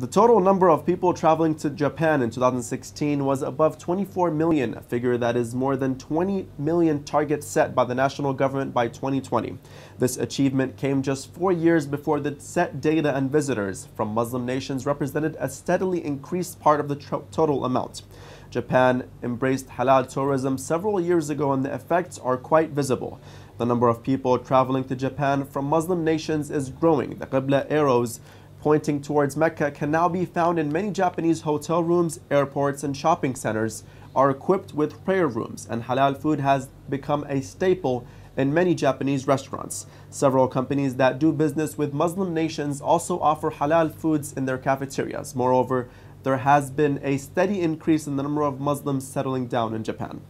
The total number of people traveling to Japan in 2016 was above 24 million, a figure that is more than 20 million target set by the national government by 2020. This achievement came just four years before the set data and visitors from Muslim nations represented a steadily increased part of the total amount. Japan embraced halal tourism several years ago and the effects are quite visible. The number of people traveling to Japan from Muslim nations is growing. The Qibla arrows pointing towards Mecca can now be found in many Japanese hotel rooms, airports, and shopping centers are equipped with prayer rooms, and halal food has become a staple in many Japanese restaurants. Several companies that do business with Muslim nations also offer halal foods in their cafeterias. Moreover, there has been a steady increase in the number of Muslims settling down in Japan.